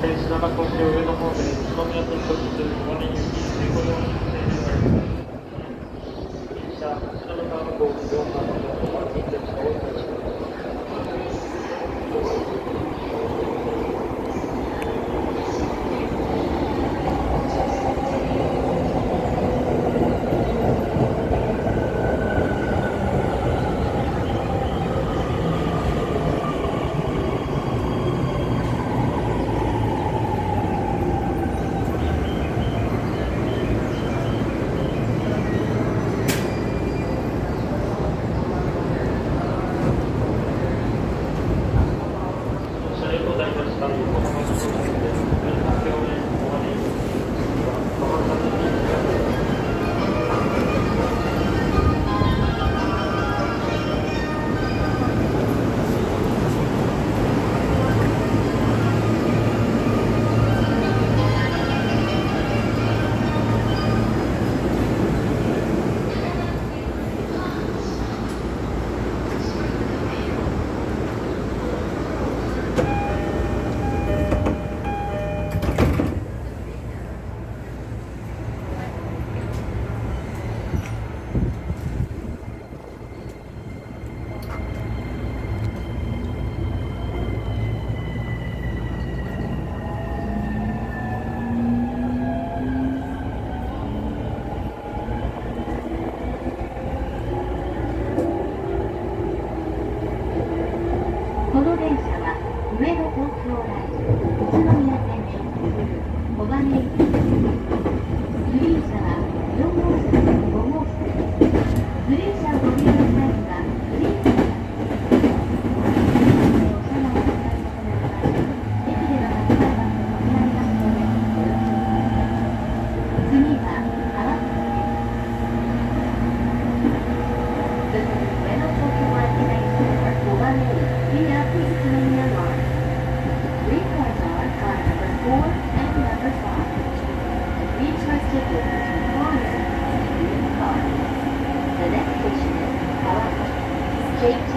品川高橋上野方面宇都宮線特急どうも。この電車は上野東京ライン宇都宮線に小金井線水車は4号線。take